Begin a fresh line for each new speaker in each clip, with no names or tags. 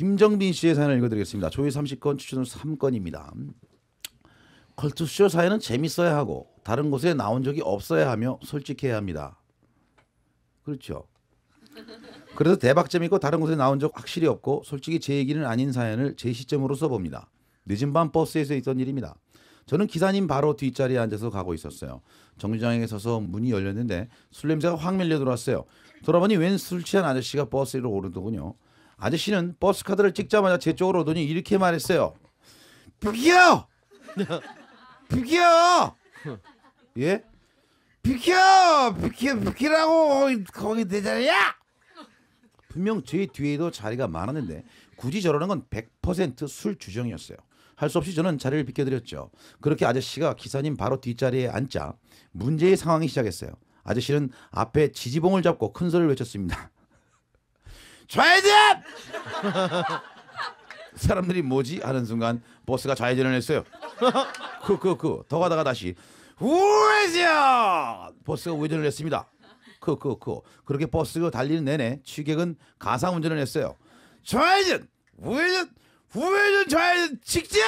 김정빈 씨의 사연을 읽어드리겠습니다. 조회 30건, 추천 3건입니다. 컬투쇼 사연은 재밌어야 하고 다른 곳에 나온 적이 없어야 하며 솔직해야 합니다. 그렇죠. 그래서 대박점이고 다른 곳에 나온 적 확실히 없고 솔직히 제 얘기는 아닌 사연을 제 시점으로 써봅니다. 늦은 밤 버스에서 있던 일입니다. 저는 기사님 바로 뒷자리에 앉아서 가고 있었어요. 정류장에 서서 문이 열렸는데 술 냄새가 확 밀려 들어왔어요. 돌아보니 웬 술 취한 아저씨가 버스 위로 오르더군요. 아저씨는 버스 카드를 찍자마자 제 쪽으로 오더니 이렇게 말했어요. 비켜! 비켜! 예? 비켜! 비켜! 비키라고! 거기 내 자리야! 분명 제 뒤에도 자리가 많았는데 굳이 저러는 건 100%술 주정이었어요. 할 수 없이 저는 자리를 비켜드렸죠. 그렇게 아저씨가 기사님 바로 뒷자리에 앉자 문제의 상황이 시작했어요. 아저씨는 앞에 지지봉을 잡고 큰 소리를 외쳤습니다. 좌회전! 사람들이 뭐지 하는 순간 버스가 좌회전을 했어요. 그그그더 가다가 다시 우회전! 버스가 우회전을 했습니다. 그 그렇게 버스가 달리는 내내 취객은 가상 운전을 했어요. 좌회전, 우회전, 우회전, 좌회전, 직진!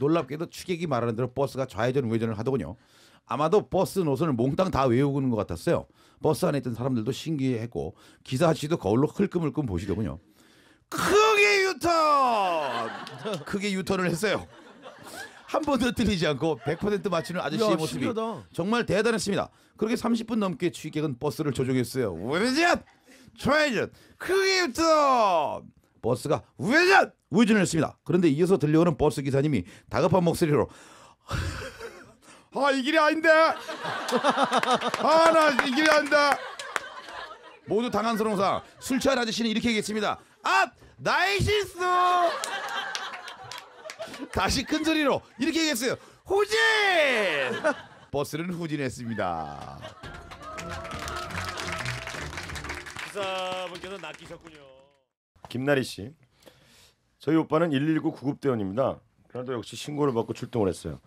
놀랍게도 취객이 말하는 대로 버스가 좌회전, 우회전을 하더군요. 아마도 버스 노선을 몽땅 다 외우는 것 같았어요. 버스 안에 있던 사람들도 신기해했고 기사 아저씨도 거울로 흘끔흘끔 보시더군요. 크게 유턴! 크게 유턴을 했어요. 한 번도 틀리지 않고 100% 맞추는 아저씨의
야,
모습이
신기하다.
정말 대단했습니다. 그렇게 30분 넘게 취객은 버스를 조종했어요. 우회전, 좌회전, 크게 유턴. 버스가 우회전, 우회전을 했습니다. 그런데 이어서 들려오는 버스 기사님이 다급한 목소리로 아 이 길이 아닌데, 아 나 이 길이 아닌데. 모두 당황스러운 상황. 술 취한 아저씨는 이렇게 얘기했습니다. 아 나의 실수. 다시 큰 소리로 이렇게 얘기했어요. 후진! 버스는 후진했습니다.
기사분께서 낚이셨군요.
김나리 씨. 저희 오빠는 119 구급대원입니다. 그런데 역시 신고를 받고 출동을 했어요.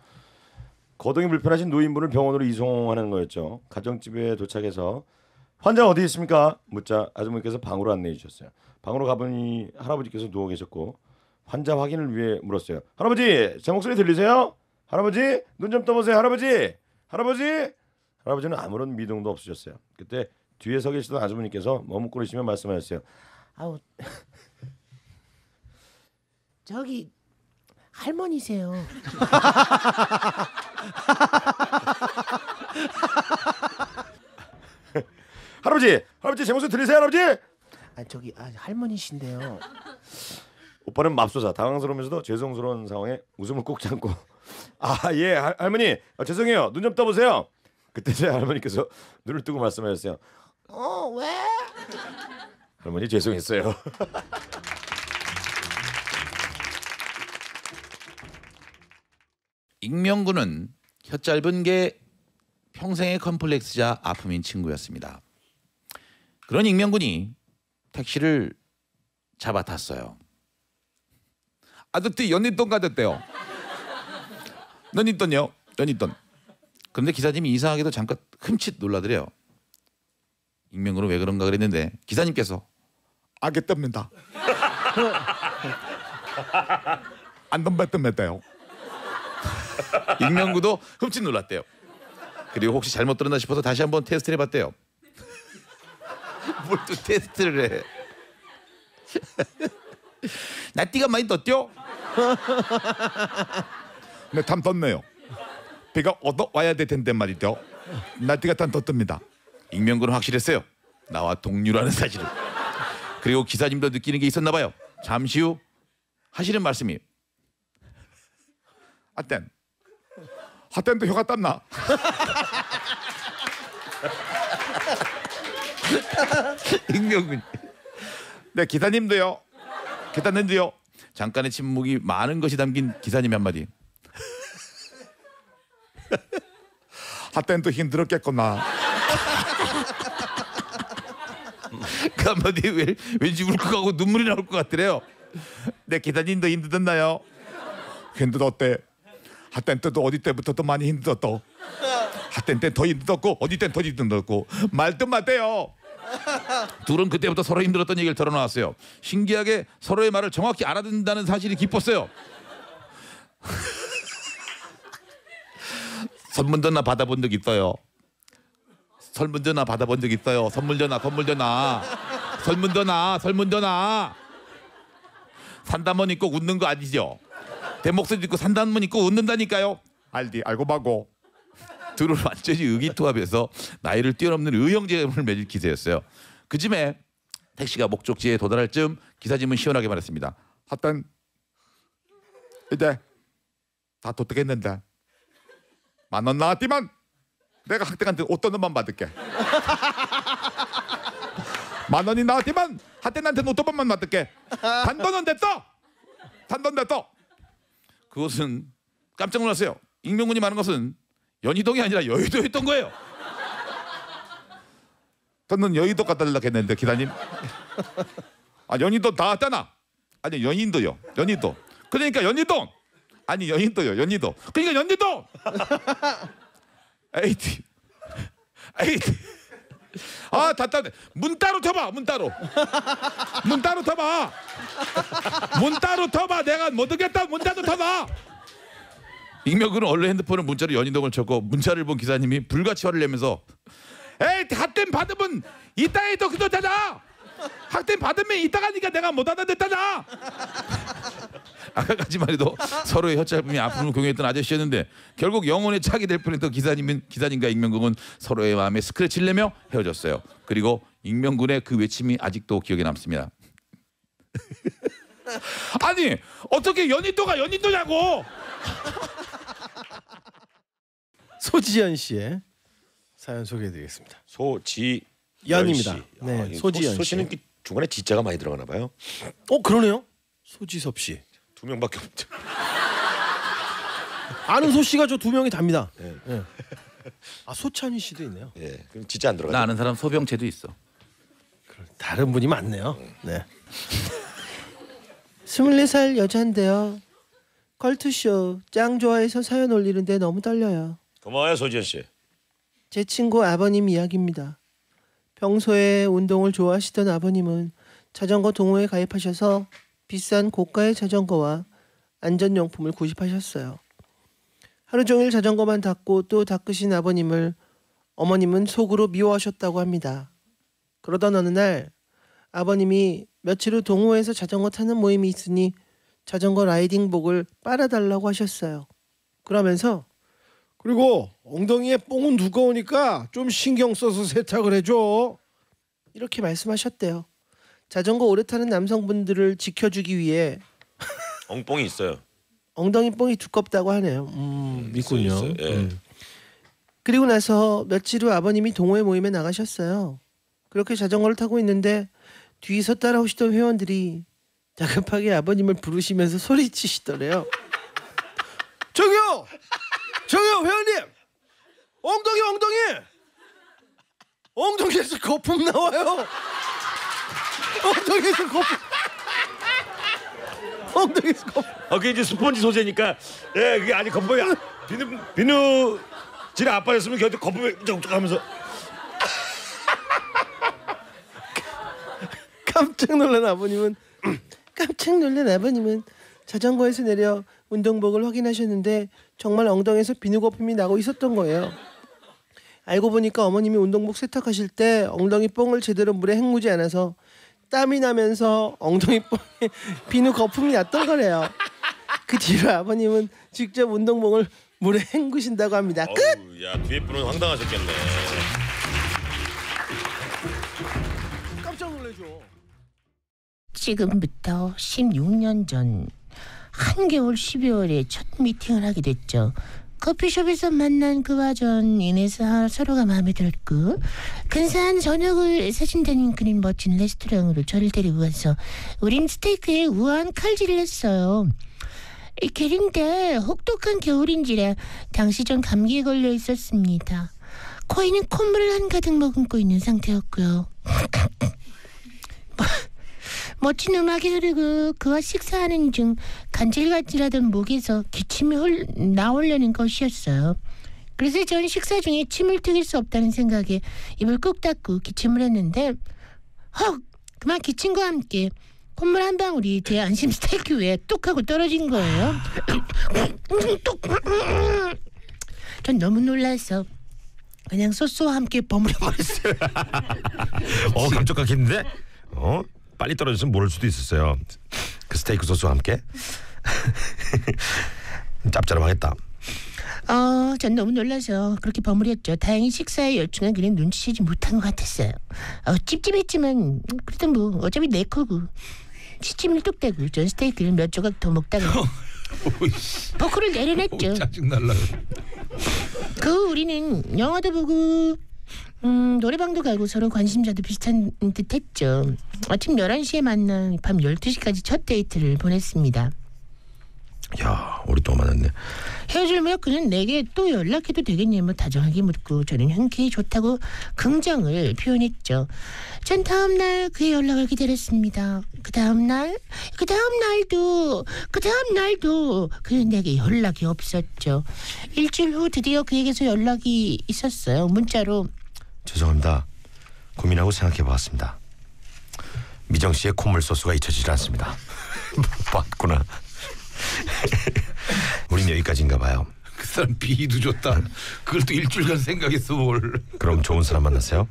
거동이 불편하신 노인분을 병원으로 이송하는 거였죠. 가정집에 도착해서 환자 어디 있습니까? 묻자 아주머니께서 방으로 안내해 주셨어요. 방으로 가보니 할아버지께서 누워 계셨고 환자 확인을 위해 물었어요. 할아버지 제 목소리 들리세요? 할아버지 눈 좀 떠보세요. 할아버지 할아버지 할아버지는 아무런 미동도 없으셨어요. 그때 뒤에 서 계시던 아주머니께서 머뭇거리시며 말씀하셨어요.
아우 저기 할머니세요.
할아버지 할아버지 제 목소리 들리세요 할아버지?
아 저기 아, 할머니신데요.
오빠는 맙소사 당황스러우면서도 죄송스러운 상황에 웃음을 꼭 참고 아 예 할머니 아, 죄송해요 눈 좀 떠보세요 그때 제 할머니께서 눈을 뜨고 말씀하셨어요
어 왜?
할머니 죄송했어요
익명군은 혀 짧은 게 평생의 컴플렉스자 아픔인 친구였습니다. 그런 익명군이 택시를 잡아 탔어요. 아저씨 연잎돈 가졌대요. 연잎돈요? 연잎돈. 그런데 기사님이 이상하게도 잠깐 흠칫 놀라더래요. 익명군은 왜 그런가 그랬는데 기사님께서 알겠답니다. 안돈 뱉던했대요. 익명구도 흠칫 놀랐대요. 그리고 혹시 잘못 들었나 싶어서 다시 한번 테스트를 해봤대요. 뭘 또 테스트를 해? 나 띠가 많이 떴죠? 네, 탐 떴네요. 비가 얻어 와야 될 텐데 말이죠. 나 띠가 탐 떴답니다. 익명구는 확실했어요. 나와 동료라는 사실을. 그리고 기사님도 느끼는 게 있었나 봐요. 잠시 후 하시는 말씀이 아땐 하땐도 혀가 땀나. 익명군. 네 기사님도요. 기사님도요. 잠깐의 침묵이 많은 것이 담긴 기사님 한마디. 하땐도 힘들었겠구나. 그 한마디 왜, 왠지 울컥하고 눈물이 나올 것 같더래요. 네 기사님도 힘들었나요? 힘들었대. 하땐 때도 어디 때부터 더 많이 힘들었어. 하땐 때더 힘들었고 어디 땐 더 힘들었고 말도 마세요. 둘은 그때부터 서로 힘들었던 얘기를 털어놓았어요. 신기하게 서로의 말을 정확히 알아듣는다는 사실이 기뻤어요. 선물 전화 받아본 적 있어요. 설문 전화 받아본 적 있어요. 선물 전화, 선물 전화, 설문 전화, 설문 전화. 산다문 있고 웃는 거 아니죠? 대목소리 듣고 산다문 있고 웃는다니까요. 알디 알고 봐고. 둘은 완전히 의기투합해서 나이를 뛰어넘는 의형제를 맺을 기세였어요. 그쯤에 택시가 목적지에 도달할 즈음 기사님은 시원하게 말했습니다. 하여튼 이제 다 도착했는데 만 원 나왔지만 내가 학생한테 어떤 놈만 받을게. 만 원이 나왔지만 학생한테는 어떤 놈만 받을게. 단돈은 됐어. 단돈 됐어. 그것은 깜짝 놀랐어요. 익명군이 말한 것은 연희동이 아니라 여의도였던 거예요. 저는 여의도 갖다 달라고 했는데 기사님. 아 연희도 다 왔잖아. 아니 연인도요. 연희도. 그러니까 연희동. 아니 연희도요. 연희도. 그러니까 연희동. 에이티. 에이티. 아 답답해. 문 따로 터봐. 문 따로. 문 따로 터봐. 문 따로 터봐. 내가 못 듣겠다. 문 따로 터봐. 익명군은 얼른 핸드폰을 문자로 연인동을 쳤고 문자를 본 기사님이 불같이 화를 내면서 에이 학된 받으면 이따에 또 그렇잖아 학된 받으면 이따가니까 내가 못 알아듣잖아 아까까지만 해도 서로의 혀짧음이 아픔을 공유했던 아저씨였는데 결국 영혼의 착이 될 뻔했던 기사님은 기사님과 익명군은 서로의 마음에 스크래치를 내며 헤어졌어요 그리고 익명군의 그 외침이 아직도 기억에 남습니다 아니 어떻게 연인도가 연인도냐고
소지연 씨의 사연 소개해드리겠습니다.
소지
연입니다.
씨.
네,
아, 이
소지연
소, 소씨는
씨.
그 중간에 지자가 많이 들어가나 봐요.
어 그러네요. 소지섭 씨.
두 명밖에 없죠.
아는 소 씨가 저 두 명이 답니다.
네.
예. 아 소찬희 씨도 있네요.
예, 그럼 지자 안 들어가.
나 아는 사람 소병채도 있어
다른 분이 많네요. 네.
24살 여자인데요. 컬투쇼 짱 좋아해서 사연 올리는데 너무 떨려요.
고마워요 소지현 씨.
제 친구 아버님 이야기입니다. 평소에 운동을 좋아하시던 아버님은 자전거 동호회에 가입하셔서 비싼 고가의 자전거와 안전용품을 구입하셨어요. 하루 종일 자전거만 닦고 또 닦으신 아버님을 어머님은 속으로 미워하셨다고 합니다. 그러던 어느 날 아버님이 며칠 후 동호회에서 자전거 타는 모임이 있으니 자전거 라이딩복을 빨아달라고 하셨어요. 그러면서
그리고 엉덩이에 뽕은 두꺼우니까 좀 신경 써서 세탁을 해줘.
이렇게 말씀하셨대요. 자전거 오래 타는 남성분들을 지켜주기 위해
엉뽕이 있어요.
엉덩이 뽕이 두껍다고 하네요.
음,
있어요,
있군요.
있어요. 예.
음.
그리고 나서 며칠 후 아버님이 동호회 모임에 나가셨어요. 그렇게 자전거를 타고 있는데 뒤에서 따라오시던 회원들이 다급하게 아버님을 부르시면서 소리치시더래요.
저기요, 저기요 회원님, 엉덩이 엉덩이, 엉덩이에서 거품 나와요. 엉덩이에서 거품. 엉덩이에서 거품.
어, 그게 이제 스펀지 소재니까 예, 그게 아직 거품이 안- 비누 비누 질이 안 빠졌으면 걔한테 거품이 쩍쩍하면서
깜짝 놀란 아버님은 깜짝 놀란 아버님은 자전거에서 내려 운동복을 확인하셨는데 정말 엉덩이에서 비누 거품이 나고 있었던 거예요. 알고 보니까 어머님이 운동복 세탁하실 때 엉덩이 뽕을 제대로 물에 헹구지 않아서 땀이 나면서 엉덩이 뽕에 비누 거품이 났던 거래요. 그 뒤로 아버님은 직접 운동복을 물에 헹구신다고 합니다. 끝!
어우, 야 뒤에 분은 황당하셨겠네.
깜짝 놀래죠.
지금부터 16년 전 한겨울 12월에 첫 미팅을 하게 됐죠. 커피숍에서 만난 그와 전 인해서 서로가 마음에 들었고 근사한 저녁을 사준다는 그린 멋진 레스토랑으로 저를 데리고 가서 우린 스테이크에 우아한 칼질을 했어요. 이 길인데 혹독한 겨울인지라 당시 전 감기에 걸려 있었습니다. 코에는 콧물을 한가득 머금고 있는 상태였고요. 멋진 음악이 흐르고 그와 식사하는 중 간질간질하던 목에서 기침이 흘, 나오려는 것이었어요. 그래서 전 식사 중에 침을 튀길 수 없다는 생각에 입을 꾹 닫고 기침을 했는데 헉 그만 기침과 함께 콧물 한 방울이 제 안심 스테이크 위에 뚝 하고 떨어진 거예요. 뚝. 전 너무 놀라서 그냥 소스와 함께 버무려 버렸어요.
어 깜짝깜짝했는데 어 빨리 떨어졌으면 모를 수도 있었어요. 그 스테이크 소스와 함께 짭짤하겠다.
어, 전 너무 놀라서 그렇게 버무렸죠. 다행히 식사에 열중한 그냥 눈치채지 못한 것 같았어요. 어, 찝찝했지만 그래도 뭐 어차피 내 거고 시침을 뚝 떼고 전 스테이크를 몇 조각 더 먹다가 포크를 내려냈죠.
짜증 날라.
그후 우리는 영화도 보고 음, 노래방도 가고 서로 관심사도 비슷한 듯 했죠. 아침 11시에 만나 밤 12시까지 첫 데이트를 보냈습니다.
야 오랫동안 만났네.
헤어질며 그는 내게 또 연락해도 되겠냐며 다정하게 묻고 저는 흔쾌히 좋다고 긍정을 표현했죠. 전 다음 날 그의 연락을 기다렸습니다. 그 다음 날, 그 다음 날도, 그 다음 날도 그는 내게 연락이 없었죠. 일주일 후 드디어 그에게서 연락이 있었어요. 문자로
죄송합니다. 고민하고 생각해 보았습니다. 미정 씨의 콧물 소스가 잊혀지질 않습니다. 봤구나. 우린 여기까지인가 봐요.
그 사람 비도 줬다. 그걸 또 일주일간 생각했어 뭘.
그럼 좋은 사람 만났어요?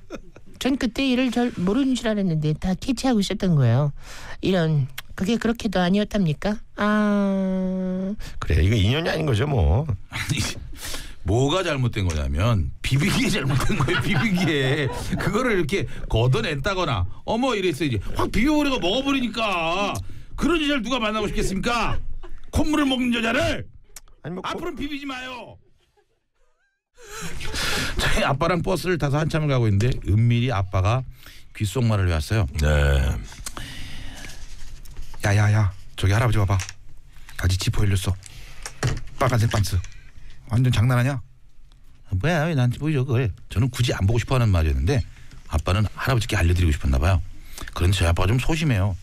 전 그때 일을 잘 모르는 줄 알았는데 다 캐치하고 있었던 거예요. 이런 그게 그렇게도 아니었답니까? 아
그래 이거 인연이 아닌 거죠 뭐.
아니 뭐가 잘못된 거냐면 비비기에 잘못된 거예요 비비기에. 그거를 이렇게 걷어냈다거나 어머 이랬어야지 확 비벼버리고 먹어버리니까. 그런 여자를 누가 만나고 싶겠습니까? 콧물을 먹는 여자를?
아니 뭐 코-
앞으로 는 비비지 마요. 저희 아빠랑 버스를 타서 한참을 가고 있는데 은밀히 아빠가 귓속말을 해왔어요.
네.
야야야 저기 할아버지 봐봐. 바지 지퍼 흘렸어. 빨간색 반스 완전 장난하냐 뭐야 왜 나한테 보여줘 그걸 저는 굳이 안 보고 싶어하는 말이었는데 아빠는 할아버지께 알려드리고 싶었나 봐요 그런데 저희 아빠가 좀 소심해요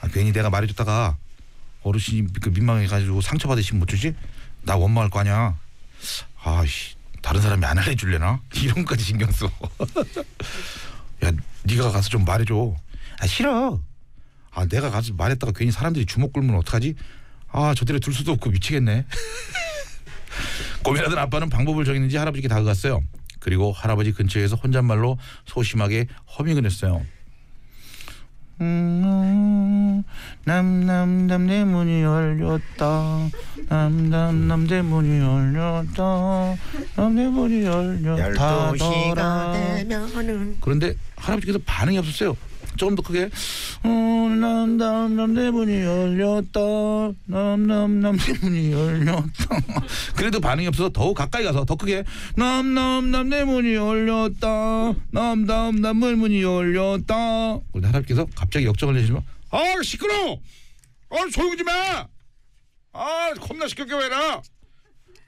아, 괜히 내가 말해줬다가 어르신이 그 민망해가지고 상처받으시면 못 주지 나 원망할 거 아니야 아씨 다른 사람이 안 알려줄래나 이런 것까지 신경 써 야, 네가 가서 좀 말해줘. 아 싫어. 아 내가 가서 말했다가 괜히 사람들이 주먹 굴면 어떡하지? 아 저들에 둘 수도 없고 미치겠네. 고민하던 아빠는 방법을 정했는지 할아버지께 다가갔어요. 그리고 할아버지 근처에서 혼잣말로 소심하게 허밍을 했어요. 음, 남남남 내 문이 열렸다. 남남남 내 문이 열렸다. 남내 문이 열렸다더라. 그런데 할아버지께서 반응이 없었어요. 조금 더 크게 어, 남남남 내 문이 열렸다. 남남남 내 문이 열렸다. 그래도 반응이 없어서 더욱 가까이 가서 더 크게 남남남 내 문이 열렸다. 남남남 내 문이 열렸다. 그런데 할아버지께서 갑자기 역정을 내시면 아 시끄러. 아 조용히 좀 해. 아 겁나 시끄럽게 왜 이래.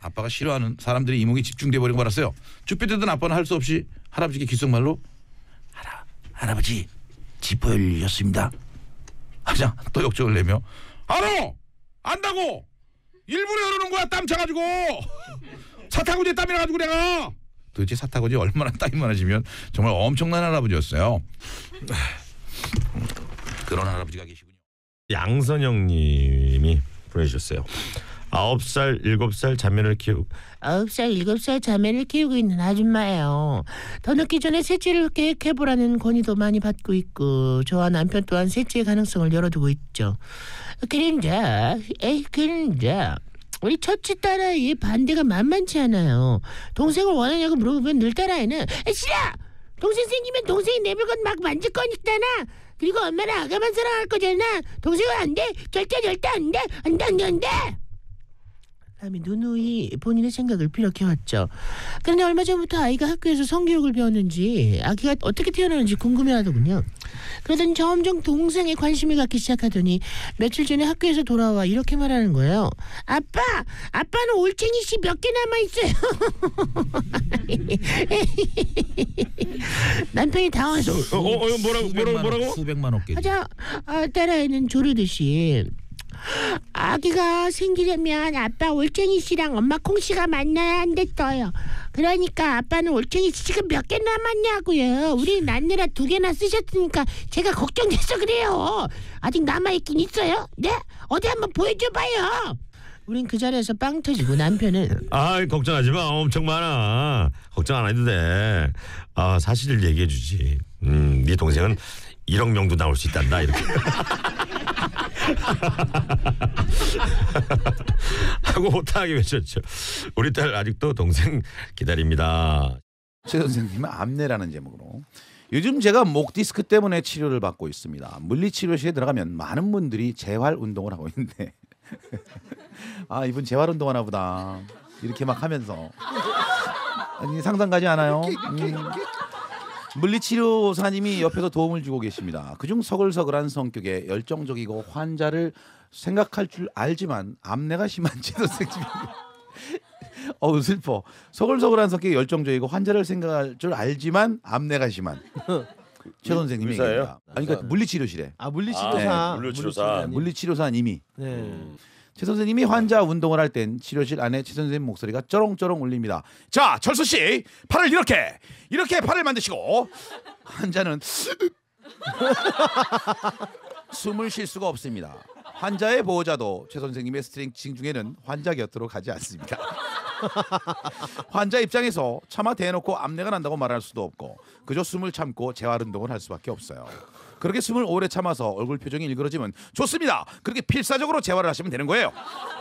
아빠가 싫어하는 사람들의 이목이 집중돼 버리고 말았어요. 쭈뼛대던 아빠는 할 수 없이 할아버지께 귓속말로 할아 할아버지 지퍼 열렸습니다. 하자 또 역정을 내며 알아 안다고 일부러 열어놓은 거야 땀 차가지고 사타구니에 땀이 나 가지고 내가 도대체 사타구니 얼마나 땀이 많아지면 정말 엄청난 할아버지였어요. 그런 할아버지가 계시군요.
양선영님이 보내주셨어요. 아홉 살 일곱 살 자매를 키우고
아홉 살 일곱 살 자매를 키우고 있는 아줌마예요. 더 늦기 전에 셋째를 계획해보라는 건의도 많이 받고 있고 저와 남편 또한 셋째의 가능성을 열어두고 있죠. 그런데 에이 그런데 우리 첫째 딸아이의 반대가 만만치 않아요. 동생을 원하냐고 물어보면 늘 딸아이는 "아, 싫어. 동생 생기면 동생이 내물건 막 만질 거니까나. 그리고 엄마는 아가만 사랑할 거잖아. 동생은 안 돼. 절대 절대 안 돼. 안 돼, 안 돼, 안 돼. 라며 누누이 본인의 생각을 피력해왔죠. 그런데 얼마 전부터 아이가 학교에서 성교육을 배웠는지 아기가 어떻게 태어나는지 궁금해하더군요. 그러더니 점점 동생에 관심을 갖기 시작하더니 며칠 전에 학교에서 돌아와 이렇게 말하는 거예요. 아빠, 아빠는 올챙이 씨 몇 개 남아 있어요. 남편이 당황해서
어, 어, 어 뭐라고 뭐라고 뭐라고?
수백만 원께.
하자 아, 딸아이는 조르듯이 아기가 생기려면 아빠 올챙이 씨랑 엄마 콩 씨가 만나야 한댔어요. 그러니까 아빠는 올챙이 씨 지금 몇 개 남았냐고요. 우리 낳느라 두 개나 쓰셨으니까 제가 걱정돼서 그래요. 아직 남아있긴 있어요. 네? 어디 한번 보여줘봐요. 우린 그 자리에서 빵 터지고 남편은
아 걱정하지 마 엄청 많아 걱정 안 해도 돼 아, 사실을 얘기해 주지 음, 네 동생은 1억 명도 나올 수 있단다 이렇게. 하고 못하게 외쳤죠. 우리 딸 아직도 동생 기다립니다.
최 선생님의 암내라는 제목으로. 요즘 제가 목 디스크 때문에 치료를 받고 있습니다. 물리치료실에 들어가면 많은 분들이 재활 운동을 하고 있는데. 아 이분 재활 운동하나 보다. 이렇게 막 하면서. 아니 상상 가지 않아요? 음. 물리치료사님이 옆에서 도움을 주고 계십니다. 그중 서글서글한 성격에 열정적이고 환자를 생각할 줄 알지만 암내가 심한 최 선생님. 어우 슬퍼. 서글서글한 성격에 열정적이고 환자를 생각할 줄 알지만 암내가 심한 최 선생님이
의사예요?
얘기합니다. 아니 그러니까 물리치료실에
아 물리치료사.
아, 네, 물리치료사.
물리치료사님이
네.
최 선생님이 환자 운동을 할 땐 치료실 안에 최 선생님 목소리가 쩌렁쩌렁 울립니다. 자, 철수 씨, 팔을 이렇게 이렇게 팔을 만드시고 환자는 숨을 쉴 수가 없습니다. 환자의 보호자도 최 선생님의 스트레칭 중에는 환자 곁으로 가지 않습니다. 환자 입장에서 차마 대놓고 암내가 난다고 말할 수도 없고 그저 숨을 참고 재활 운동을 할 수밖에 없어요. 그렇게 숨을 오래 참아서 얼굴 표정이 일그러지면 좋습니다. 그렇게 필사적으로 재활을 하시면 되는 거예요.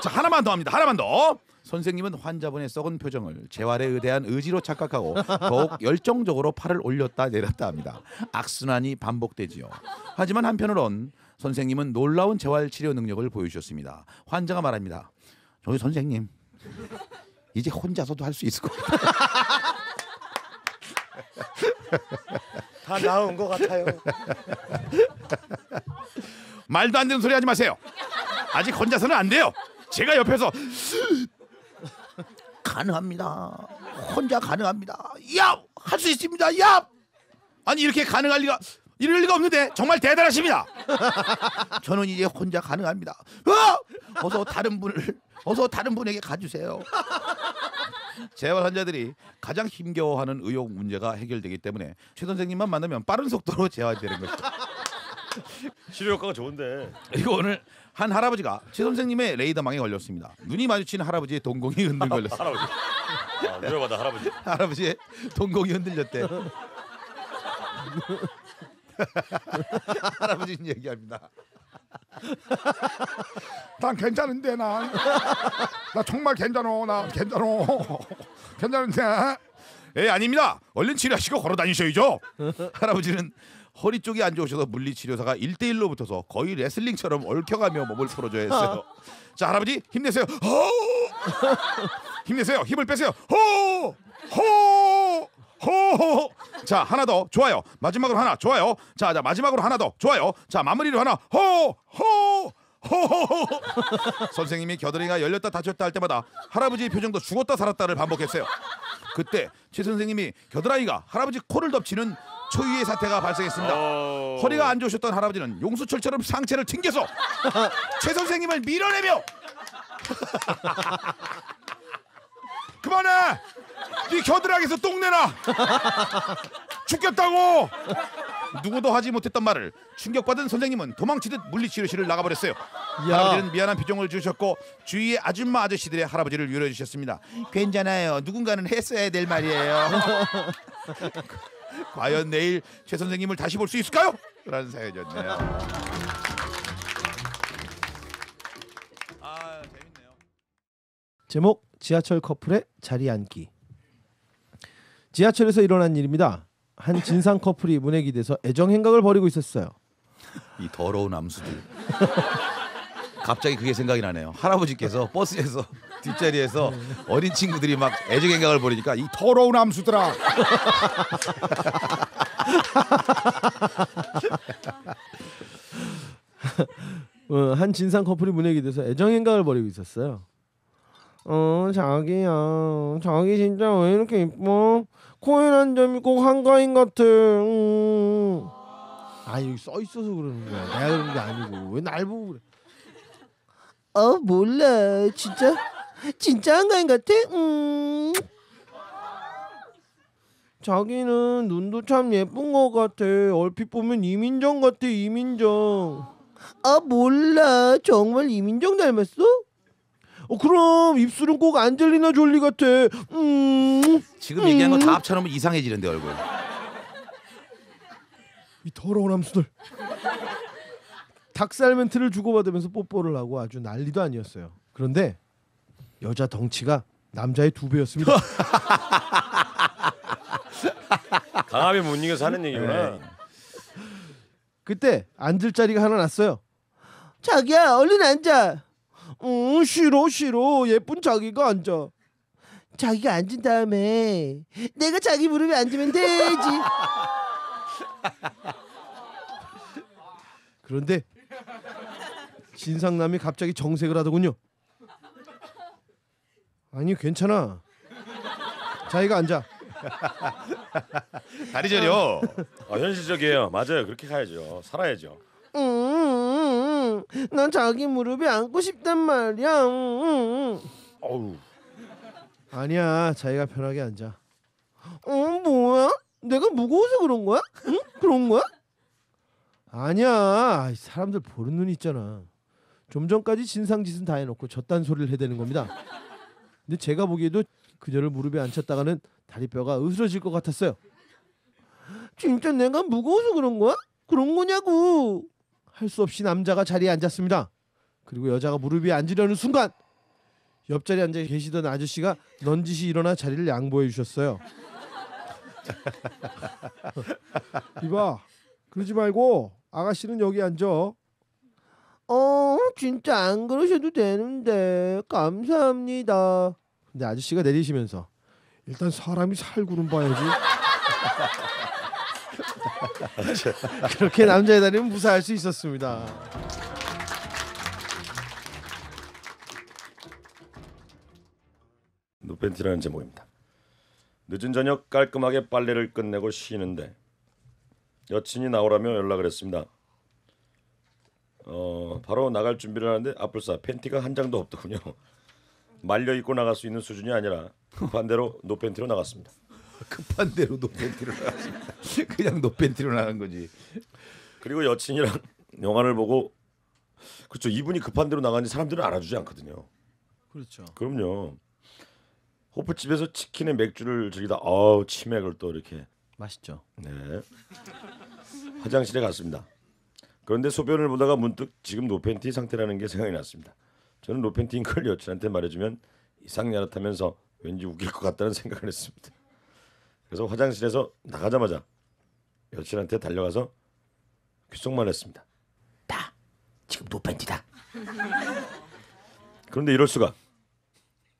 자 하나만 더 합니다. 하나만 더. 선생님은 환자분의 썩은 표정을 재활에 의대한 의지로 착각하고 더욱 열정적으로 팔을 올렸다 내렸다 합니다. 악순환이 반복되지요. 하지만 한편으론 선생님은 놀라운 재활 치료 능력을 보여주셨습니다. 환자가 말합니다. 저희 선생님 이제 혼자서도 할 수 있을 것 같아요.
다 나은 것 같아요.
말도 안 되는 소리 하지 마세요. 아직 혼자서는 안 돼요. 제가 옆에서 가능합니다. 혼자 가능합니다. 야, 할 수 있습니다. 야. 아니 이렇게 가능할 리가 이럴 리가 없는데 정말 대단하십니다. 저는 이제 혼자 가능합니다. 어! 어서 다른 분을 어서 다른 분에게 가주세요. 재활 환자들이 가장 힘겨워하는 의혹 문제가 해결되기 때문에 최 선생님만 만나면 빠른 속도로 재활되는 것이죠.
치료 효과가 좋은데.
그리고 오늘 한 할아버지가 최 선생님의 레이더망에 걸렸습니다. 눈이 마주친 할아버지의 동공이 흔들 걸렸어요.
할아버지. 아, 위험하다 할아버지.
할아버지의 동공이 흔들렸대. 할아버지는 얘기합니다.
난 괜찮은데 나. 나 정말 괜찮어. 나 괜찮어. 괜찮은데.
예, 아닙니다. 얼른 치료하시고 걸어 다니셔야죠. 할아버지는 허리 쪽이 안 좋으셔서 물리치료사가 1대1로 붙어서 거의 레슬링처럼 얽혀가며 몸을 풀어줘야 했어요. 자, 할아버지 힘내세요. 호! 힘내세요. 힘을 빼세요. 호! 호! 호! 자, 하나 더. 좋아요. 마지막으로 하나. 좋아요. 자, 자, 마지막으로 하나 더. 좋아요. 자, 마무리로 하나. 호! 호! 호호호 선생님이 겨드랑이가 열렸다 닫혔다 할 때마다 할아버지의 표정도 죽었다 살았다를 반복했어요. 그때 최 선생님이 겨드랑이가 할아버지 코를 덮치는 초유의 사태가 발생했습니다.
어...
허리가 안 좋으셨던 할아버지는 용수철처럼 상체를 튕겨서 최 선생님을 밀어내며
그만해. 네 겨드랑이에서 똥내나. 죽겠다고.
누구도 하지 못했던 말을 충격받은 선생님은 도망치듯 물리치료실을 나가버렸어요.
야.
할아버지는 미안한 표정을 지으셨고 주위의 아줌마 아저씨들의 할아버지를 위로해 주셨습니다. 괜찮아요. 누군가는 했어야 될 말이에요. 과연 내일 최 선생님을 다시 볼 수 있을까요? 라는 사연이었네요. 아.
제목 지하철 커플의 자리 앉기. 지하철에서 일어난 일입니다. 한 진상 커플이 문에 기대서 애정 행각을 벌이고 있었어요.
이 더러운 암수들. 갑자기 그게 생각이 나네요. 할아버지께서 버스에서 뒷자리에서 어린 친구들이 막 애정 행각을 벌이니까 이
더러운 암수들아.
어, 한 진상 커플이 문에 기대서 애정 행각을 벌이고 있었어요. 어 자기야 자기 진짜 왜 이렇게 이뻐 코에 한 점이 꼭 한가인 같아 음. 아 여기 써 있어서 그러는 거야 내가 그런 게 아니고 왜 날 보고 그래
어 몰라 진짜 진짜 한가인 같아? 음.
자기는 눈도 참 예쁜 것 같아. 얼핏 보면 이민정 같아. 이민정.
아 몰라 정말 이민정 닮았어?
어 그럼 입술은 꼭 안젤리나 졸리 같아. 음.
지금 얘기한 거 다 합쳐놓으면 이상해지는데 얼굴.
이 더러운 함수들. 닭살 멘트를 주고받으면서 뽀뽀를 하고 아주 난리도 아니었어요. 그런데 여자 덩치가 남자의 두 배였습니다.
강함에 못 이겨서 하는 얘기구나.
네.
그때 앉을 자리가 하나 났어요.
자기야 얼른 앉아
음 싫어 싫어 예쁜 자기가 앉아.
자기가 앉은 다음에 내가 자기 무릎에 앉으면 되지
그런데 진상남이 갑자기 정색을 하더군요. 아니 괜찮아. 자기가 앉아.
다리 저려.
아, 현실적이에요. 맞아요. 그렇게 가야죠. 살아야죠.
음, 난 자기 무릎에 앉고 싶단 말이야 음, 음,
어우.
아니야 자기가 편하게 앉아.
음. 어 뭐야? 내가 무거워서 그런 거야? 응? 그런 거야?
아니야 아이, 사람들 보는 눈이 있잖아. 좀 전까지 진상 짓은 다 해놓고 저딴 소리를 해대는 겁니다. 근데 제가 보기에도 그녀를 무릎에 앉혔다가는 다리뼈가 으스러질 것 같았어요.
진짜 내가 무거워서 그런 거야? 그런 거냐고
할 수 없이 남자가 자리에 앉았습니다. 그리고 여자가 무릎 위에 앉으려는 순간 옆자리에 앉아 계시던 아저씨가 넌지시 일어나 자리를 양보해 주셨어요. 이봐, 그러지 말고 아가씨는 여기 앉아.
어 진짜 안 그러셔도 되는데 감사합니다
근데 아저씨가 내리시면서 일단 사람이 살구는 봐야지. 그렇게 남자의 다리는 무사할 수 있었습니다.
노팬티라는 제목입니다. 늦은 저녁 깔끔하게 빨래를 끝내고 쉬는데 여친이 나오라며 연락을 했습니다. 어 바로 나갈 준비를 하는데 아뿔싸 팬티가 한 장도 없더군요. 말려 입고 나갈 수 있는 수준이 아니라 반대로 노 팬티로 나갔습니다.
급한 대로 노팬티로 나갔습니다. 그냥 노팬티로 나간 거지.
그리고 여친이랑 영화를 보고 그렇죠 이분이 급한 대로 나가니 사람들은 알아주지 않거든요.
그렇죠.
그럼요. 호프집에서 치킨에 맥주를 즐기다 어우 치맥을 또 이렇게
맛있죠.
네. 화장실에 갔습니다. 그런데 소변을 보다가 문득 지금 노팬티 상태라는 게 생각이 났습니다. 저는 노팬티인 걸 여친한테 말해주면 이상야릇하면서 왠지 웃길 것 같다는 생각을 했습니다. 그래서 화장실에서 나가자마자 여친한테 달려가서 귓속말 했습니다.
나 지금 노팬티다.
그런데 이럴 수가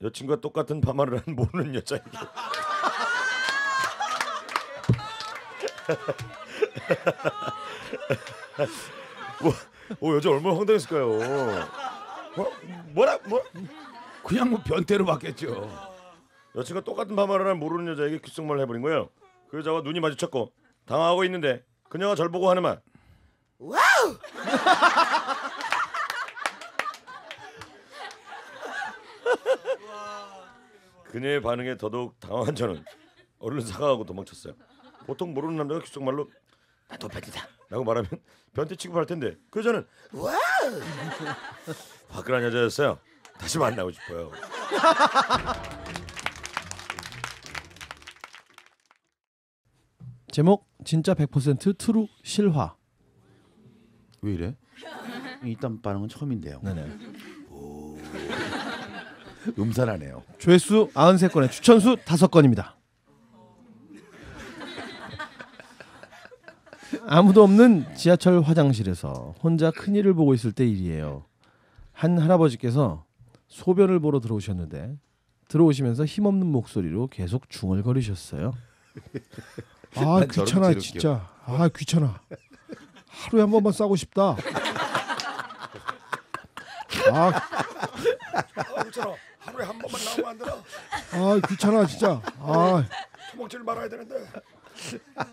여친과 똑같은 파마를 한 모르는 여자에게 뭐, 어, 여자 얼마나 황당했을까요? 뭐, 뭐라 뭐
그냥 뭐 변태로 바뀌었죠.
여친과 똑같은 파마를 한 모르는 여자에게 귓속말을 해버린 거예요. 그 여자와 눈이 마주쳤고 당황하고 있는데 그녀가 절 보고 하는 말 그녀의 반응에 더더욱 당황한 저는 얼른 사과하고 도망쳤어요. 보통 모르는 남자가 귓속말로
나 노팬티다.
라고 말하면 변태 취급할 텐데 그 여자는 wow 화끈한 여자였어요. 다시 만나고 싶어요.
제목 진짜 100% true 실화.
왜 이래? 일단 반응은 처음인데요.
네네.
음산하네요.
조회수 93건에 추천수 5건입니다. 아무도 없는 지하철 화장실에서 혼자 큰일을 보고 있을 때 일이에요. 한 할아버지께서 소변을 보러 들어오셨는데 들어오시면서 힘없는 목소리로 계속 중얼거리셨어요. 아 귀찮아 진짜. 아 귀찮아. 하루에 한 번만 싸고 싶다. 아
그렇잖아. 하루에 한 번만 나오면 안 되나?
아 귀찮아 진짜. 아
처먹지를 말아야 되는데.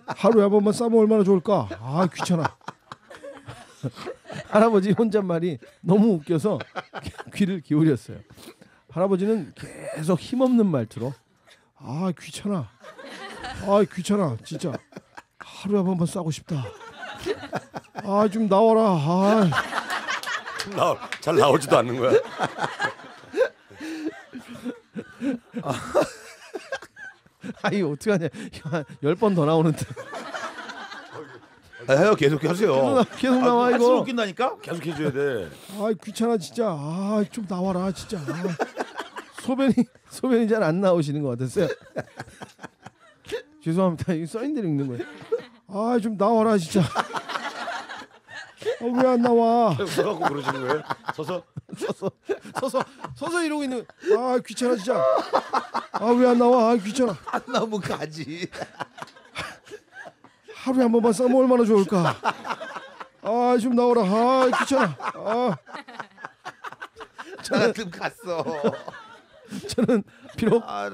하루에 한 번만 싸면 얼마나 좋을까? 아 귀찮아. 할아버지 혼잣말이 너무 웃겨서 귀를 기울였어요. 할아버지는 계속 힘없는 말투로 아 귀찮아, 아 귀찮아, 진짜 하루에 한 번만 싸고 싶다. 아 좀 나와라. 아,
나올, 잘 나오지도 않는 거야.
아이 어떡하냐? 열번 더 나오는데
아, 해요 계속 하세요.
계속 나와
할수록
이거.
웃긴다니까.
계속 해줘야 돼.
아 귀찮아 진짜. 아 좀 나와라 진짜. 아, 소변이 소변이 잘 안 나오시는 것 같았어요. 죄송합니다. 이 써인 대로 읽는 거예요. 아 좀 나와라 진짜. 아, 왜안 나와?
서갖고 그러시는 거예요? 서서
서서 서서 서서 이러고 있는. 아 귀찮아 진짜. 아 왜 안 나와? 아 귀찮아.
안 나오면 가지.
하루에 한 번만 싸면 얼마나 좋을까? 아 좀 나오라. 아 귀찮아.
아나 같으면 갔어.
저는 비록
아.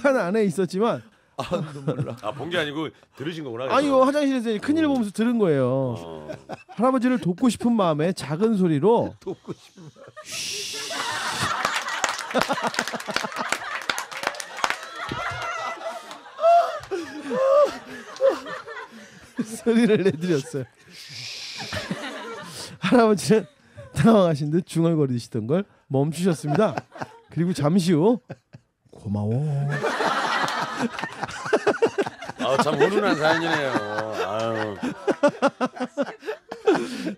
칸 안에 있었지만
아 눈물 나.
아 본 게 아니고 들으신 거구나.
아니 이거 화장실에서 큰일 보면서 들은 거예요.
어.
할아버지를 돕고 싶은 마음에 작은 소리로
돕고 싶은.
소리를 내드렸어요. 할아버지는 당황하신 듯 중얼거리시던 걸 멈추셨습니다. 그리고 잠시 후 고마워.
아 참 훈훈한 사연이네요. 아유.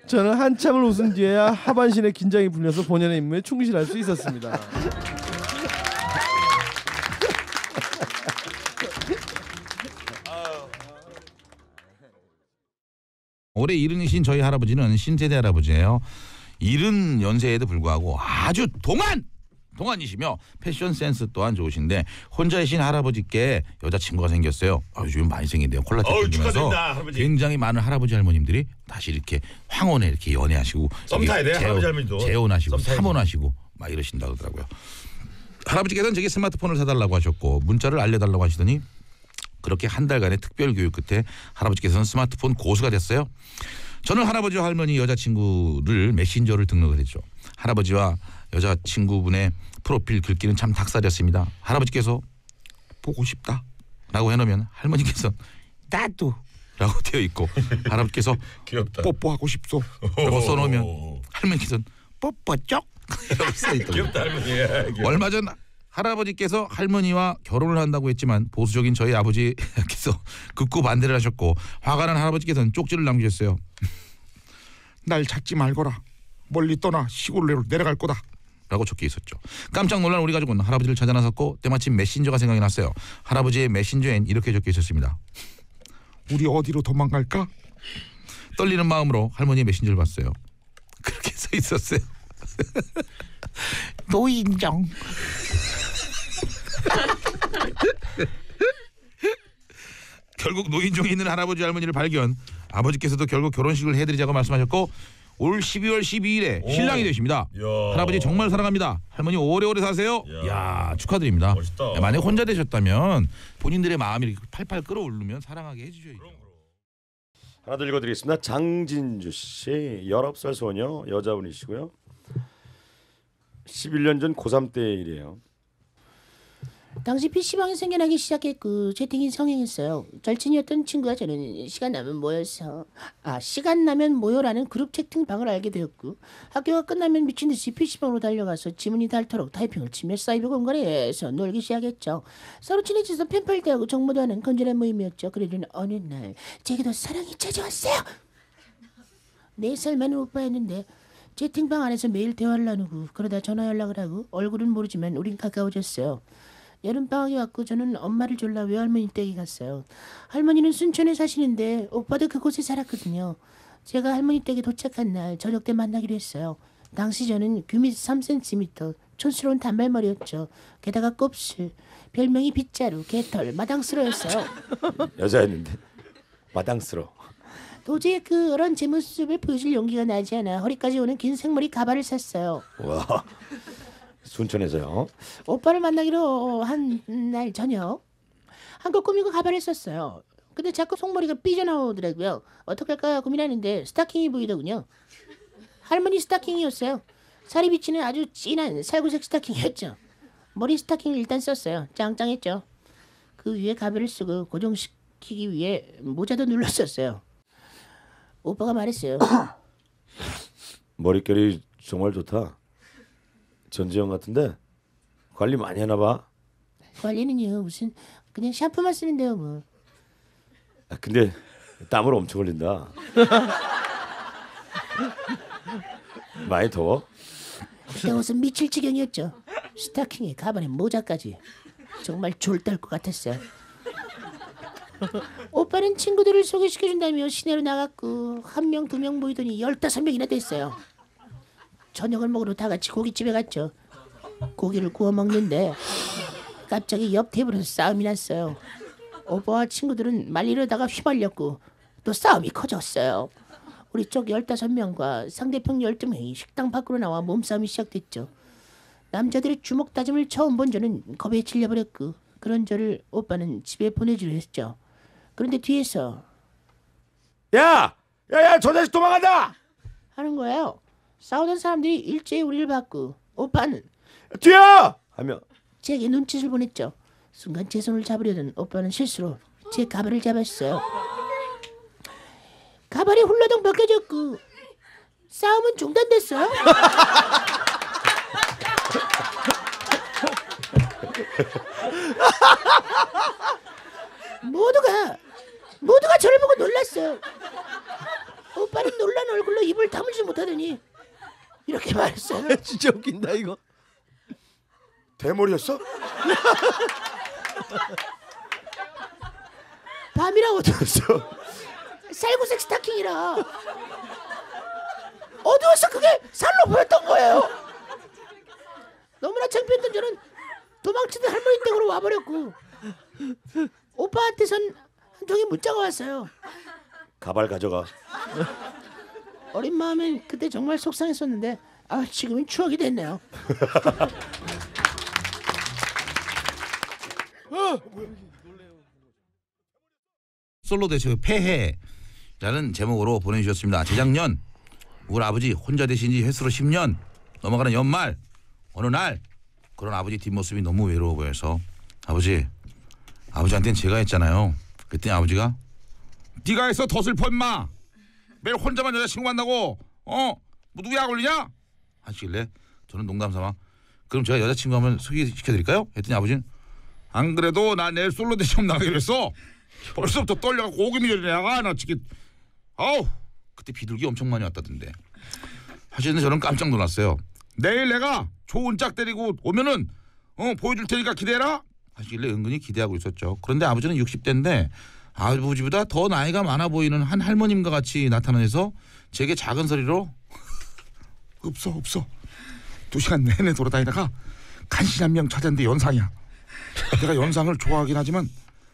저는 한참을 웃은 뒤에야 하반신의 긴장이 풀려서 본연의 임무에 충실할 수 있었습니다.
올해 이른이신 저희 할아버지는 신세대 할아버지예요. 이른 연세에도 불구하고 아주 동안 동안이시며 패션 센스 또한 좋으신데 혼자이신 할아버지께 여자친구가 생겼어요. 아, 요즘 많이 생긴대요. 콜라텍 생기면서. 굉장히 많은 할아버지 할머님들이 다시 이렇게 황혼에 이렇게 연애하시고
썸 타야 돼, 할아버지 할머니도.
재혼하시고. 사모하시고 막 이러신다 그러더라고요. 할아버지께서는 저기 스마트폰을 사달라고 하셨고 문자를 알려달라고 하시더니 그렇게 한 달간의 특별 교육 끝에 할아버지께서는 스마트폰 고수가 됐어요. 저는 할아버지와 할머니 여자친구를 메신저를 등록을 했죠. 할아버지와 여자 친구분의 프로필 글귀는 참 닭살이었습니다. 할아버지께서 보고 싶다 라고 해놓으면 할머니께서 나도 라고 되어 있고 할아버지께서
귀엽다.
뽀뽀하고 싶소 라고 써놓으면 할머니께서는 뽀뽀 쪽 이라고 써있더라고요.
귀엽다 할머니야. 귀엽다.
얼마 전 할아버지께서 할머니와 결혼을 한다고 했지만 보수적인 저희 아버지께서 극구 반대를 하셨고 화가 난 할아버지께서는 쪽지를 남기셨어요. 날 찾지 말거라. 멀리 떠나 시골로 내려갈 거다. 라고 적혀 있었죠. 깜짝 놀란 우리 가족은 할아버지를 찾아 나섰고 때마침 메신저가 생각이 났어요. 할아버지의 메신저엔 이렇게 적혀 있었습니다. 우리 어디로 도망갈까? 떨리는 마음으로 할머니의 메신저를 봤어요. 그렇게 써 있었어요. 노인정. 결국 노인정에 있는 할아버지 할머니를 발견. 아버지께서도 결국 결혼식을 해드리자고 말씀하셨고 올 12월 12일에
오.
신랑이 되십니다.
이야.
할아버지 정말 사랑합니다. 할머니 오래오래 사세요.
이야.
야 축하드립니다.
멋있다.
네, 만약 혼자 되셨다면 본인들의 마음이 이렇게 팔팔 끓어오르면 사랑하게 해주셔야죠.
하나 더 읽어드리겠습니다. 장진주 씨, 19살 소녀 여자분이시고요. 11년 전 고3 때 일이에요.
당시 PC방이 생겨나기 시작했고 채팅이 성행했어요. 절친이었던 친구와 저는 시간 나면 모여서 아 시간 나면 모여라는 그룹 채팅방을 알게 되었고 학교가 끝나면 미친 듯이 PC방으로 달려가서 지문이 닳도록 타이핑을 치며 사이버 공간에서 놀기 시작했죠. 서로 친해져서 펜팔 대하고 정모도 하는 건전한 모임이었죠. 그러던 어느 날 제게도 사랑이 찾아왔어요. 네 살 많은 오빠였는데 채팅방 안에서 매일 대화를 나누고 그러다 전화 연락을 하고 얼굴은 모르지만 우린 가까워졌어요. 여름방학이 왔고 저는 엄마를 졸라 외할머니 댁에 갔어요. 할머니는 순천에 사시는데 오빠도 그곳에 살았거든요. 제가 할머니 댁에 도착한 날 저녁 때 만나기로 했어요. 당시 저는 규미 3cm 촌스러운 단발머리였죠. 게다가 곱슬, 별명이 빗자루, 개털, 마당스러웠어요.
여자였는데 마당스러.
도저히 그런 제 모습을 보여줄 용기가 나지 않아 허리까지 오는 긴 생머리 가발을 샀어요.
와. 순천에서요.
오빠를 만나기로 한 날 저녁 한껏 꾸미고 가발을 썼어요. 근데 자꾸 속머리가 삐져나오더라고요. 어떡할까 고민하는데 스타킹이 보이더군요. 할머니 스타킹이었어요. 살이 비치는 아주 진한 살구색 스타킹이었죠. 머리 스타킹을 일단 썼어요. 짱짱했죠. 그 위에 가발을 쓰고 고정시키기 위해 모자도 눌렀었어요. 오빠가 말했어요.
머릿결이 정말 좋다. 전지현 같은데 관리 많이 하나 봐.
관리는요 무슨 그냥 샴푸만 쓰는데요 뭐.
아, 근데 땀을 엄청 흘린다. 많이 더워?
그때 옷은 미칠 지경이었죠. 스타킹에 가발에 모자까지 정말 졸떨 것 같았어요. 오빠는 친구들을 소개시켜준다며 시내로 나갔고 한 명 두명 모이더니 열다섯 명이나 됐어요. 저녁을 먹으러 다 같이 고깃집에 갔죠. 고기를 구워 먹는데 갑자기 옆 테이블에서 싸움이 났어요. 오빠와 친구들은 말리려다가 휘말렸고 또 싸움이 커졌어요. 우리 쪽 15명과 상대편 12명이 식당 밖으로 나와 몸싸움이 시작됐죠. 남자들의 주먹 다짐을 처음 본 저는 겁에 질려버렸고 그런 저를 오빠는 집에 보내주려 했죠. 그런데 뒤에서
야! 야야 저 자식 도망간다!
하는 거예요. 싸우던 사람들이 일제히 우리를 봤고 오빠는
뛰어! 하며
제게 눈짓을 보냈죠. 순간 제 손을 잡으려던 오빠는 실수로 제 가발을 잡았어요. 가발이 훌러덩 벗겨졌고 싸움은 중단됐어요. 모두가 모두가 저를 보고 놀랐어요. 오빠는 놀란 얼굴로 입을 다물지 못하더니 이렇게 말했어요.
진짜 웃긴다 이거.
대머리였어?
밤이라 어두웠어. 살구색 스타킹이라 어두워서 그게 살로 보였던 거예요. 너무나 창피했던 저는 도망치던 할머니 댁으로 와버렸고 오빠한테선 한 통의 문자가 왔어요.
가발 가져가.
어린 마음엔 그때 정말 속상했었는데 아 지금은 추억이 됐네요.
솔로 대표 폐해라는 제목으로 보내주셨습니다. 재작년 우리 아버지 혼자 되신 지 횟수로 10년 넘어가는 연말 어느 날 그런 아버지 뒷모습이 너무 외로워 보여서 아버지 아버지한테는 제가 했잖아요. 그랬더니 아버지가 네가 해서 더 슬퍼 임마 매일 혼자만 여자친구 만나고 어? 뭐 누구 약 올리냐? 하시길래 저는 농담 삼아 그럼 제가 여자친구 한번 소개시켜드릴까요? 했더니 아버지는 안 그래도 나 내일 솔로 대시험 나가기로 했어 벌써부터 떨려갖고 오금이 저리나가 나 지금 아우 그때 비둘기 엄청 많이 왔다던데 사실은 저는 깜짝 놀랐어요 내일 내가 좋은 짝 데리고 오면은 어 보여줄 테니까 기대해라 하시길래 은근히 기대하고 있었죠 그런데 아버지는 60대인데 아버지보다 더 나이가 많아 보이는 한 할머님과 같이 나타나서 제게 작은 소리로 없어 없어. 두 시간 내내 돌아다니다가 간신 한 명 찾았는데 연상이야. 내가 연상을 좋아하긴 하지만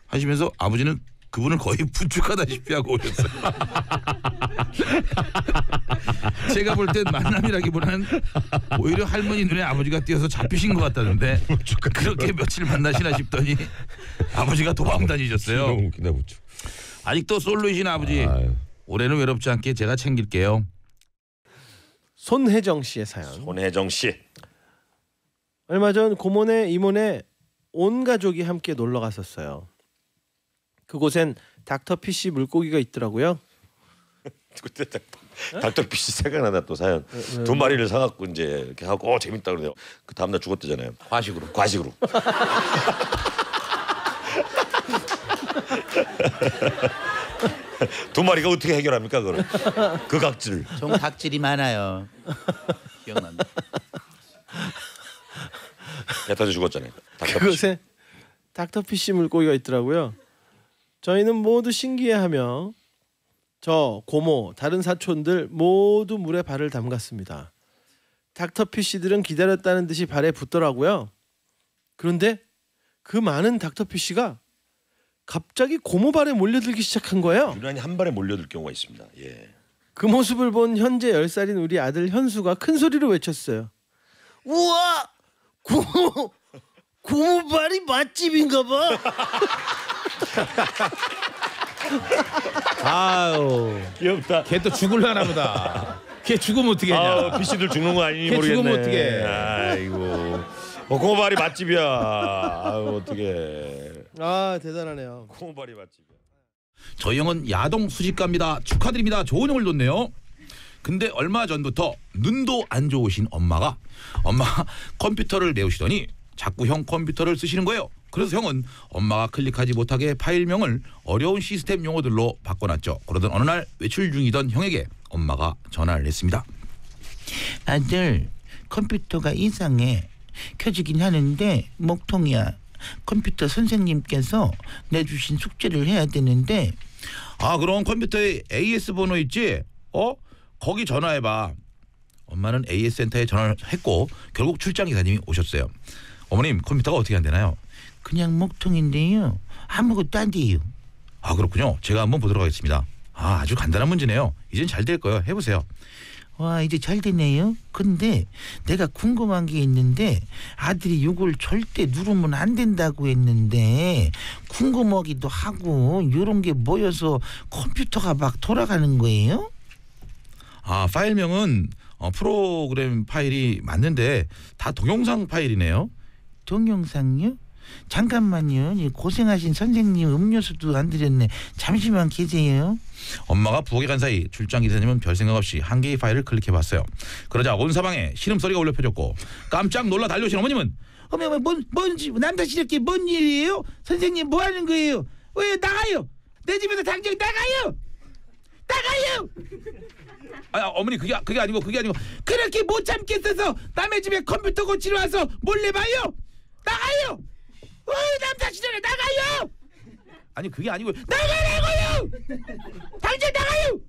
하시면서 아버지는 그분을 거의 부축하다시피 하고 오셨어요. 제가 볼 땐 만남이라기보다는 오히려 할머니 눈에 아버지가 띄어서 잡히신 것 같다는데 그렇게 며칠 만나시나 싶더니 아버지가 도망 다니셨어요.
너무 웃기다 부추.
아직도 솔로이신 아버지
아유.
올해는 외롭지 않게 제가 챙길게요.
손혜정 씨의 사연.
손혜정 씨.
얼마 전 고모네 이모네 온 가족이 함께 놀러 갔었어요. 그곳엔 닥터 피쉬 물고기가 있더라고요.
그때 딱 닥터 피시 생각나다 또 사연. 두 마리를 사갖고 이제 이렇게 하고 어, 재밌다 그래요. 그 다음날 죽었대잖아요.
과식으로.
과식으로. 두 마리가 어떻게 해결합니까 그거를? 그 각질을.
좀 각질이 많아요. 기억난다.
뱉어져 죽었잖아요. 닥터 피시.
그곳에 닥터 피쉬 물고기가 있더라고요. 저희는 모두 신기해하며 저 고모 다른 사촌들 모두 물에 발을 담갔습니다. 닥터 피쉬들은 기다렸다는 듯이 발에 붙더라고요. 그런데 그 많은 닥터 피쉬가 갑자기 고모 발에 몰려들기 시작한 거예요.
유난히 한 발에 몰려들 경우가 있습니다. 예.
그 모습을 본 현재 10살인 우리 아들 현수가 큰 소리로 외쳤어요. 우와! 고모 고모 발이 맛집인가 봐.
아유
귀엽다.
걔 또 죽을라나 보다
걔 죽으면 어떻게 하냐?
아, PC들 죽는 거 아니니
걔
모르겠네.
죽으면 어떡해.
아이고. 어, 고발이 맛집이야. 아유, 어떻게.
아 대단하네요.
고발이 맛집이야.
저희 형은 야동 수집가입니다. 축하드립니다. 좋은 형을 뒀네요. 근데 얼마 전부터 눈도 안 좋으신 엄마가 엄마가 컴퓨터를 배우시더니 자꾸 형 컴퓨터를 쓰시는 거예요. 그래서 형은 엄마가 클릭하지 못하게 파일명을 어려운 시스템 용어들로 바꿔놨죠. 그러던 어느 날 외출 중이던 형에게 엄마가 전화를 했습니다.
아들 컴퓨터가 이상해 켜지긴 하는데 목통이야 컴퓨터 선생님께서 내주신 숙제를 해야 되는데
아 그럼 컴퓨터에 AS 번호 있지? 어? 거기 전화해봐. 엄마는 AS 센터에 전화를 했고 결국 출장 기사님이 오셨어요. 어머님 컴퓨터가 어떻게 안 되나요?
그냥 목통인데요 아무것도 안 돼요
아 그렇군요. 제가 한번 보도록 하겠습니다. 아 아주 간단한 문제네요. 이젠 잘 될 거예요. 해보세요.
와 이제 잘 되네요 근데 내가 궁금한 게 있는데 아들이 이걸 절대 누르면 안 된다고 했는데 궁금하기도 하고 이런 게 모여서 컴퓨터가 막 돌아가는 거예요?
아 파일명은 어, 프로그램 파일이 맞는데 다 동영상 파일이네요.
동영상요? 잠깐만요. 이 고생하신 선생님 음료수도 안 드렸네. 잠시만 계세요.
엄마가 부엌에 간 사이 출장 기사님은 별 생각 없이 한 개의 파일을 클릭해봤어요. 그러자 온 사방에 신음소리가 울려 퍼졌고 깜짝 놀라 달려오신 어머님은
어머, 어머, 뭔, 뭔지 남자스럽게 뭔 일이에요? 선생님 뭐 하는 거예요? 왜 나가요? 내 집에서 당장 나가요! 나가요!
아 어머니 그게 그게 아니고 그게 아니고
그렇게 못 참겠어서 남의 집에 컴퓨터 고치러 와서 몰래 봐요! 나가요! 어, 남자 시절에 나가요!
아니 그게 아니고
나가라고요! 당장 나가요!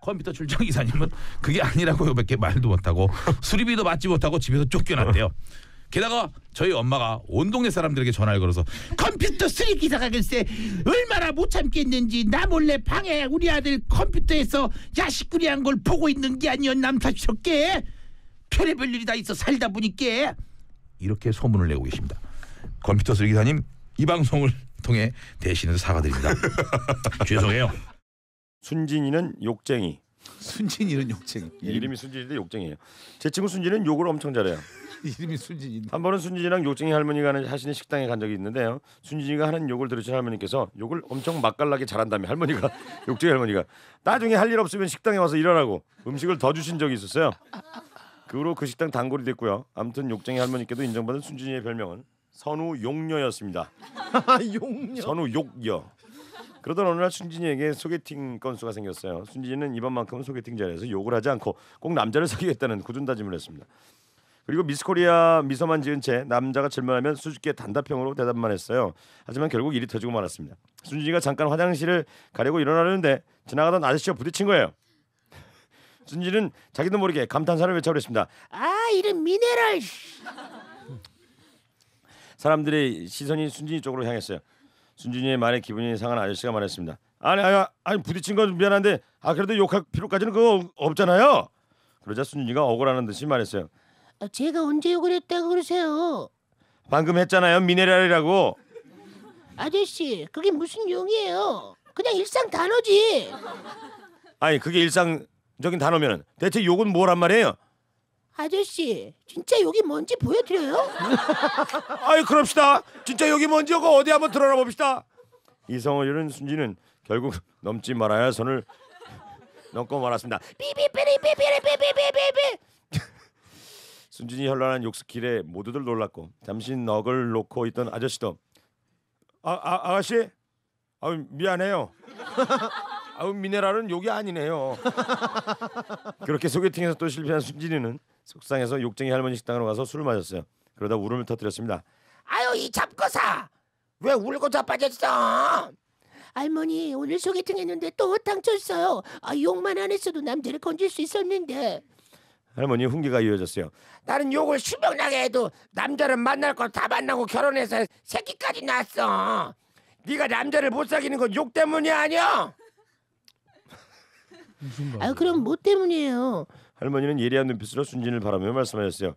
컴퓨터 출장 기사님은 그게 아니라고요 밖에 말도 못하고 수리비도 받지 못하고 집에서 쫓겨났대요. 게다가 저희 엄마가 온 동네 사람들에게 전화를 걸어서
컴퓨터 수리 기사가 글쎄 얼마나 못 참겠는지 나 몰래 방에 우리 아들 컴퓨터에서 야식구리한 걸 보고 있는 게 아니었 남사스럽게 별의별 일이 다 있어 살다 보니까
이렇게 소문을 내고 계십니다. 컴퓨터 수리 기사님 이 방송을 통해 대신해서 사과드립니다. 죄송해요.
순진이는 욕쟁이.
순진이는 욕쟁이.
이름이 순진인데 욕쟁이에요. 제 친구 순진은 욕을 엄청 잘해요.
이름이 순진인데.
한 번은 순진이랑 욕쟁이 할머니가 하는- 하시는 식당에 간 적이 있는데요. 순진이가 하는 욕을 들으신 할머니께서 욕을 엄청 맛깔나게 잘한다며 할머니가 욕쟁이 할머니가 나중에 할 일 없으면 식당에 와서 일하라고 음식을 더 주신 적이 있었어요. 그 후로 그 식당 단골이 됐고요. 아무튼 욕쟁이 할머니께도 인정받은 순진이의 별명은 선우 욕녀였습니다.
용녀.
선우 욕녀. 그러던 어느 날 순진이에게 소개팅 건수가 생겼어요. 순진이는 이번만큼은 소개팅 자리에서 욕을 하지 않고 꼭 남자를 사귀겠다는 굳은 다짐을 했습니다. 그리고 미스코리아 미소만 지은 채 남자가 질문하면 수줍게 단답형으로 대답만 했어요. 하지만 결국 일이 터지고 말았습니다. 순진이가 잠깐 화장실을 가려고 일어나는데 지나가던 아저씨와 부딪힌 거예요. 순진이는 자기도 모르게 감탄사를 외쳐버렸습니다.
아 이런 미네랄
사람들의 시선이 순진이 쪽으로 향했어요. 순진이의 말에 기분이 상한 아저씨가 말했습니다. 아니 아니 아니 부딪힌 건 미안한데 아 그래도 욕할 필요까지는 그거 없잖아요. 그러자 순진이가 억울하는 듯이 말했어요.
아, 제가 언제 욕을 했다고 그러세요
방금 했잖아요 미네랄이라고.
아저씨 그게 무슨 용이에요 그냥 일상 단어지
아니 그게 일상적인 단어면 대체 욕은 뭐란 말이에요?
아저씨 진짜 욕이 뭔지 보여드려요
아이 그럽시다. 진짜 여기 뭔지 이거 어디 한번 드러나 봅시다. 이성을 잃은 순진은 결국 넘지 말아야 할 선을 넘고 말았습니다.
삐삐삐리삐삐리삐삐삐삐
순진이 현란한 욕 스킬에 모두들 놀랐고 잠시 넋을 놓고 있던 아저씨도 아, 아 아가씨 아 미안해요. 아 미네랄은 욕이 아니네요. 그렇게 소개팅에서 또 실패한 순진이는 속상해서 욕쟁이 할머니 식당으로 가서 술을 마셨어요. 그러다 울음을 터뜨렸습니다.
아유 이 잡거사! 왜 울고 자빠졌어 할머니 오늘 소개팅 했는데 또 허탕 쳤어요. 아 욕만 안 했어도 남자를 건질 수 있었는데.
할머니 훈계가 이어졌어요.
나는 욕을 수명나게 해도 남자를 만날 거 다 만나고 결혼해서 새끼까지 낳았어. 네가 남자를 못 사귀는 건 욕 때문이 아니야. 아 그럼 뭐 때문이에요
할머니는 예리한 눈빛으로 순진을 바라며 말씀하셨어요.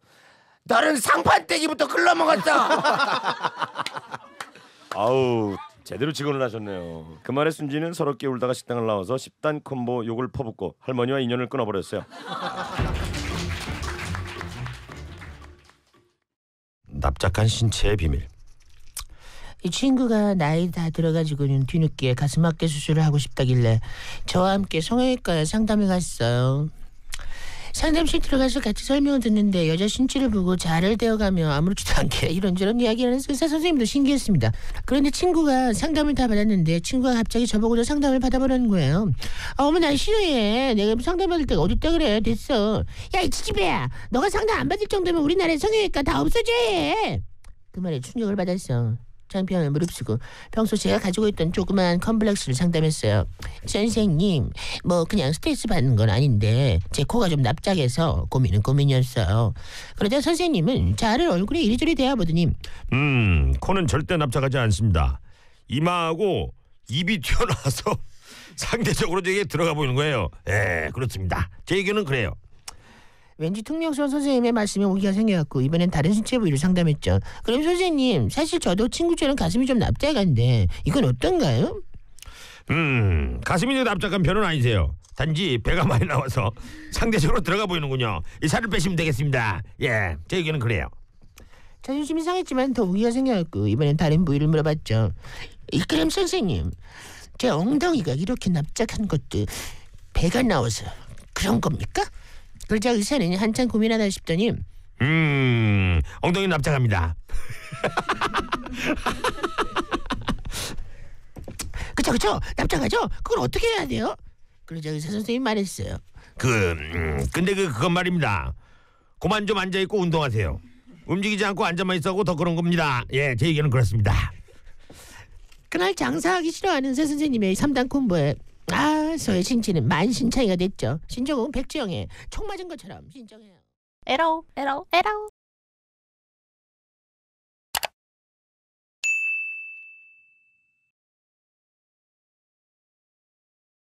너는 상판떼기부터 글러먹었어
아우 제대로 직원을 하셨네요. 그 말에 순지는 서럽게 울다가 식당을 나와서 10단 콤보 욕을 퍼붓고 할머니와 인연을 끊어버렸어요.
납작한 신체의 비밀.
이 친구가 나이 다 들어가지고는 뒤늦게 가슴 확대 수술을 하고 싶다길래 저와 함께 성형외과에 상담을 갔어요. 상담실 들어가서 같이 설명을 듣는데 여자 신체를 보고 잘을 되어가며 아무렇지도 않게 이런저런 이야기하는 의사 선생님도 신기했습니다. 그런데 친구가 상담을 다 받았는데 친구가 갑자기 저보고도 상담을 받아보라는 거예요. 아, 어머 난 싫어해. 내가 상담받을 데가 어딨다 그래. 됐어. 야 이 지지배야. 너가 상담 안 받을 정도면 우리나라에 성형외과 다 없어져야 해. 그 말에 충격을 받았어. 창피함을 무릅쓰고 평소 제가 가지고 있던 조그만 컴플렉스를 상담했어요. 선생님, 뭐 그냥 스트레스 받는 건 아닌데 제 코가 좀 납작해서 고민은 고민이었어요. 그러자 선생님은 자를 얼굴에 이리저리 대어보더니
음, 코는 절대 납작하지 않습니다. 이마하고 입이 튀어나와서 상대적으로 되게 들어가 보이는 거예요. 예, 그렇습니다. 제 의견은 그래요.
왠지 퉁명스러운 선생님의 말씀에 오기가 생겨갖고 이번엔 다른 신체 부위를 상담했죠. 그럼 선생님, 사실 저도 친구처럼 가슴이 좀 납작한데 이건 어떤가요?
음, 가슴이 납작한 편은 아니세요. 단지 배가 많이 나와서 상대적으로 들어가 보이는군요. 이 살을 빼시면 되겠습니다. 예, 제 의견은 그래요.
자존심이 상했지만 더 우기가 생겨갖고 이번엔 다른 부위를 물어봤죠. 이 그럼 선생님, 제 엉덩이가 이렇게 납작한 것도 배가 나와서 그런 겁니까? 그러자 의사는 한참 고민하다 싶더니
음, 엉덩이 납작합니다.
그쵸 그쵸 납작하죠? 그걸 어떻게 해야 돼요? 그러자 의사 선생님 말했어요.
그, 음, 근데 그 그건 말입니다. 그만 좀 앉아 있고 운동하세요. 움직이지 않고 앉아만 있어고 더 그런 겁니다. 예, 제 의견은 그렇습니다.
그날 장사하기 싫어하는 새 선생님의 3단 콤보에 아 저의 신체는 만신 차이가 됐죠. 신종은 백지영의 총 맞은 것처럼 신정해요.
에러 에러 에러